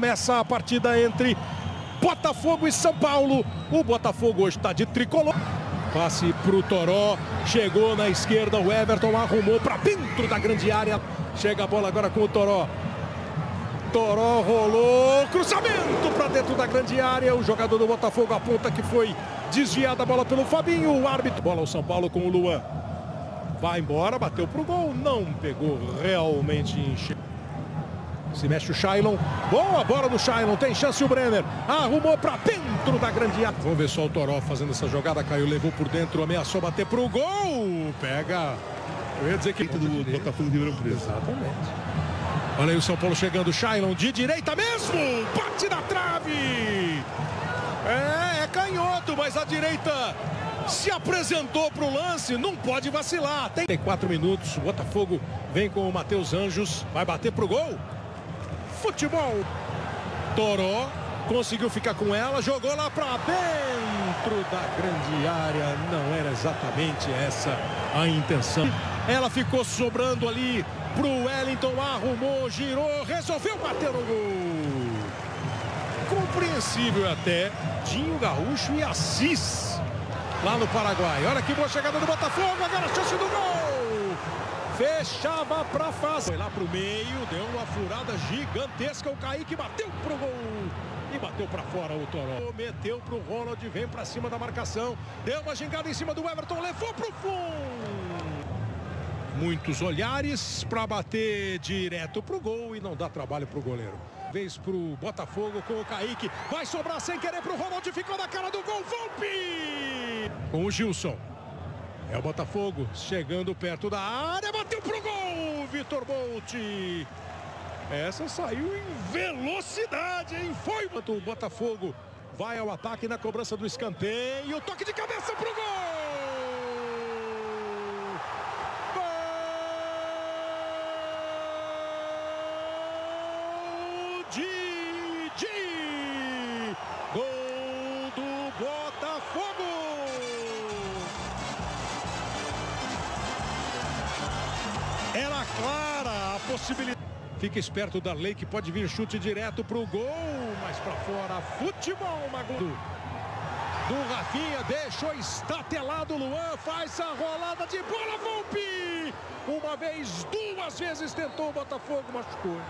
Começa a partida entre Botafogo e São Paulo. O Botafogo hoje está de tricolor. Passe para o Toró, chegou na esquerda, o Everton arrumou para dentro da grande área. Chega a bola agora com o Toró. Toró rolou, cruzamento para dentro da grande área. O jogador do Botafogo aponta que foi desviada a bola pelo Fabinho. O árbitro, bola ao São Paulo com o Luan. Vai embora, bateu pro gol, não pegou realmente em se mexe o Shailon. Boa bola do Shailon. Tem chance o Brenner. Arrumou para dentro da grande área. Vamos ver só o Toró fazendo essa jogada. Caiu, levou por dentro, ameaçou bater pro gol. Pega. Eu ia dizer que. Do Botafogo de Ribeirão Preto. Exatamente. Olha aí o São Paulo chegando. Shailon de direita mesmo. Bate na trave. É, é canhoto, mas a direita se apresentou para o lance, não pode vacilar. Tem quatro minutos, o Botafogo vem com o Matheus Anjos, vai bater para o gol futebol. Toró conseguiu ficar com ela, jogou lá para dentro da grande área. Não era exatamente essa a intenção. Ela ficou sobrando ali pro Wellington, arrumou, girou, resolveu bater no gol. Compreensível até, Dinho Gaúcho e Assis lá no Paraguai. Olha que boa chegada do Botafogo, agora a chance do gol. Fechava para fase. Foi lá pro meio, deu uma furada gigantesca. O Kaique bateu pro gol. E bateu para fora o Toró. Meteu pro Ronald, vem para cima da marcação. Deu uma gingada em cima do Everton, levou pro fundo. Muitos olhares para bater direto pro gol e não dá trabalho pro goleiro. Vez pro Botafogo com o Kaique. Vai sobrar sem querer pro Ronald, ficou na cara do gol. Volpe! Com o Gilson. É o Botafogo chegando perto da área, bateu pro gol, Vitor Bolt. Essa saiu em velocidade, hein? Foi o Botafogo. Vai ao ataque na cobrança do escanteio. Toque de cabeça pro gol! Gol! Didi! Clara a possibilidade. Fica esperto da lei que pode vir chute direto para o gol, mas para fora. Futebol, Magundo. Do Rafinha, deixou estatelado. Luan faz a rolada de bola. Volpe! Uma vez, duas vezes tentou o Botafogo, machucou.